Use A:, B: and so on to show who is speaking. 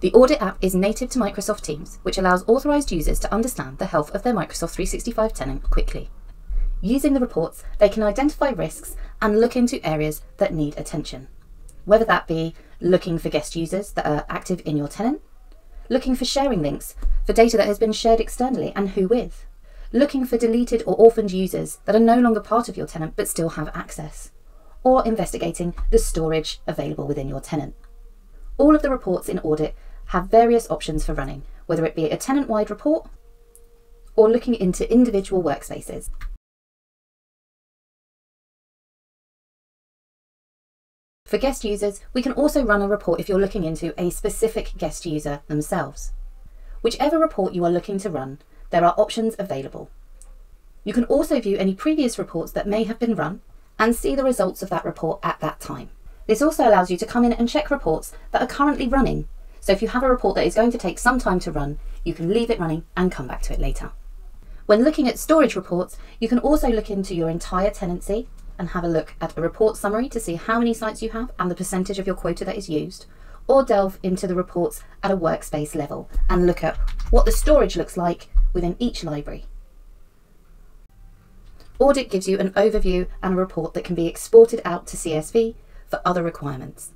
A: The Audit app is native to Microsoft Teams, which allows authorized users to understand the health of their Microsoft 365 tenant quickly. Using the reports, they can identify risks and look into areas that need attention, whether that be looking for guest users that are active in your tenant, looking for sharing links for data that has been shared externally and who with, looking for deleted or orphaned users that are no longer part of your tenant but still have access, or investigating the storage available within your tenant. All of the reports in Audit have various options for running, whether it be a tenant-wide report or looking into individual workspaces. For guest users, we can also run a report if you're looking into a specific guest user themselves. Whichever report you are looking to run, there are options available. You can also view any previous reports that may have been run and see the results of that report at that time. This also allows you to come in and check reports that are currently running so if you have a report that is going to take some time to run, you can leave it running and come back to it later. When looking at storage reports, you can also look into your entire tenancy and have a look at a report summary to see how many sites you have and the percentage of your quota that is used, or delve into the reports at a workspace level and look at what the storage looks like within each library. Audit gives you an overview and a report that can be exported out to CSV for other requirements.